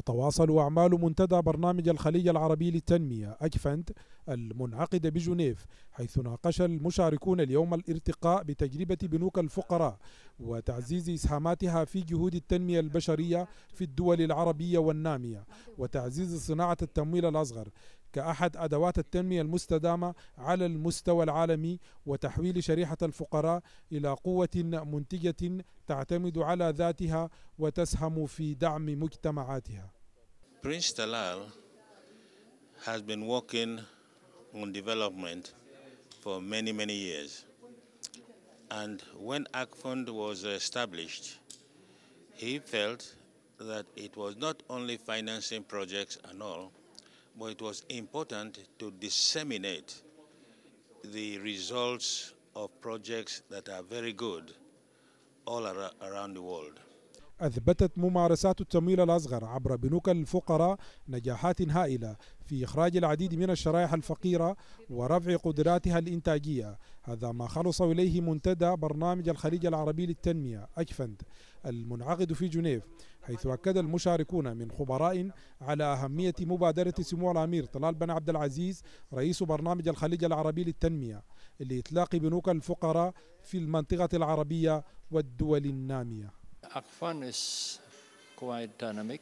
تتواصل أعمال منتدى برنامج الخليج العربي للتنمية. أجفند المنعقد بجنيف حيث ناقش المشاركون اليوم الارتقاء بتجربة بنوك الفقراء وتعزيز إسهاماتها في جهود التنمية البشرية في الدول العربية والنامية وتعزيز صناعة التمويل الأصغر كأحد أدوات التنمية المستدامة على المستوى العالمي وتحويل شريحة الفقراء إلى قوة منتجة تعتمد على ذاتها وتسهم في دعم مجتمعاتها. Prince Talal has been working on development for many, many years. And when ACFUND was established, he felt that it was not only financing projects and all, but it was important to disseminate the results of projects that are very good all around the world. أثبتت ممارسات التمويل الأصغر عبر بنوك الفقراء نجاحات هائلة في إخراج العديد من الشرائح الفقيرة ورفع قدراتها الإنتاجية هذا ما خلص إليه منتدى برنامج الخليج العربي للتنمية أجفند المنعقد في جنيف حيث أكد المشاركون من خبراء على أهمية مبادرة سمو الأمير طلال بن عبد العزيز رئيس برنامج الخليج العربي للتنمية لإطلاق بنوك الفقراء في المنطقة العربية والدول النامية. ACFAN is quite dynamic,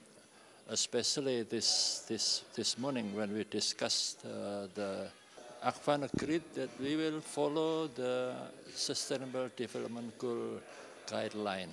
especially this, this, this morning when we discussed uh, the ACFAN agreed that we will follow the Sustainable Development Goal guideline.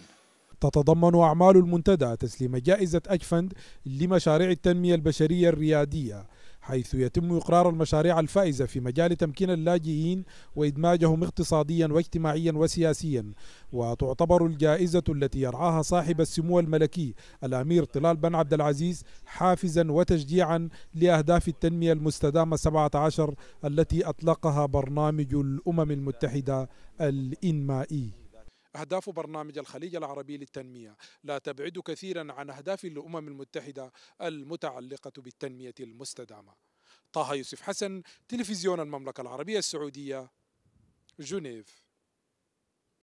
تتضمن أعمال المنتدى تسليم جائزة أجفند لمشاريع التنمية البشرية الريادية حيث يتم إقرار المشاريع الفائزة في مجال تمكين اللاجئين وإدماجهم اقتصاديا واجتماعيا وسياسيا. وتعتبر الجائزة التي يرعاها صاحب السمو الملكي الأمير طلال بن عبد العزيز حافزا وتشجيعا لأهداف التنمية المستدامة 17 التي أطلقها برنامج الأمم المتحدة الإنمائي. أهداف برنامج الخليج العربي للتنمية. لا تبعد كثيرا عن أهداف الأمم المتحدة المتعلقة بالتنمية المستدامة. طه يوسف حسن تلفزيون المملكة العربية السعودية جنيف.